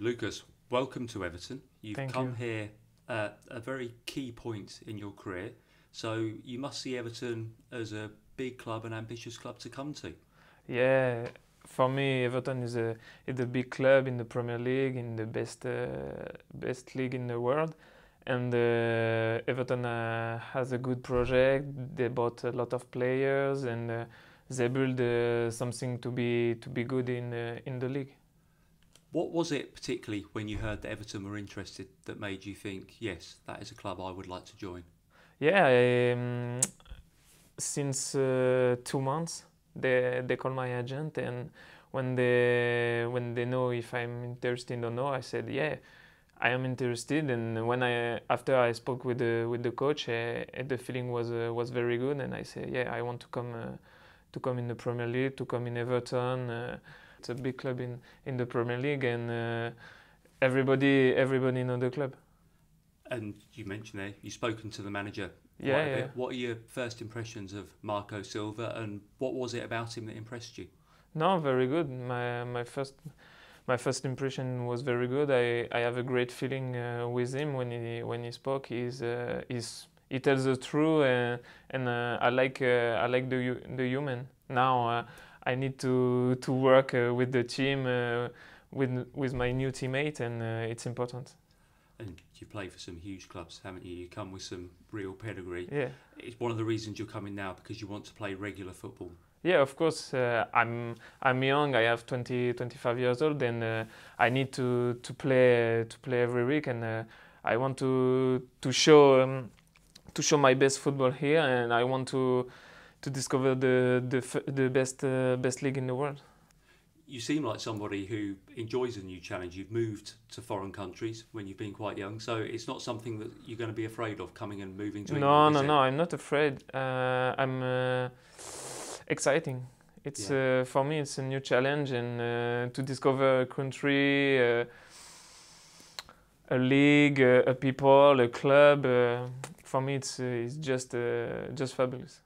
Lucas, welcome to Everton. You've Thank come you. here at a very key point in your career, so you must see Everton as a big club, an ambitious club to come to. Yeah, for me, Everton is a is a big club in the Premier League, in the best uh, best league in the world, and uh, Everton uh, has a good project. They bought a lot of players, and uh, they build uh, something to be to be good in uh, in the league. What was it particularly when you heard that Everton were interested that made you think, yes, that is a club I would like to join? Yeah, um, since uh, two months they they call my agent, and when they when they know if I'm interested or no, I said yeah, I am interested. And when I after I spoke with the with the coach, uh, the feeling was uh, was very good, and I said yeah, I want to come uh, to come in the Premier League, to come in Everton. It's a big club in in the Premier League, and uh, everybody everybody know the club. And you mentioned there, you've spoken to the manager Yeah, yeah. bit. What are your first impressions of Marco Silva and what was it about him that impressed you? No, very good. My my first my first impression was very good. I, I have a great feeling uh, with him when he when he spoke. He's uh, he's he tells the truth, uh, and uh, I like uh, I like the the human. Now uh, I need to to work uh, with the team uh, with with my new teammate, and uh, it's important. And you play for some huge clubs, haven't you? You come with some real pedigree. Yeah. It's one of the reasons you're coming now because you want to play regular football. Yeah, of course. Uh, I'm I'm young. I have 20, 25 years old, and uh, I need to to play to play every week, and uh, I want to to show um, to show my best football here, and I want to to discover the the the best uh, best league in the world. You seem like somebody who enjoys a new challenge. You've moved to foreign countries when you've been quite young, so it's not something that you're going to be afraid of coming and moving to. No, England, no, no. I'm not afraid. Uh, I'm uh, exciting. It's uh, for me. It's a new challenge, and uh, to discover a country, uh, a league, uh, a people, a club. Uh, for me, it's uh, it's just uh, just fabulous.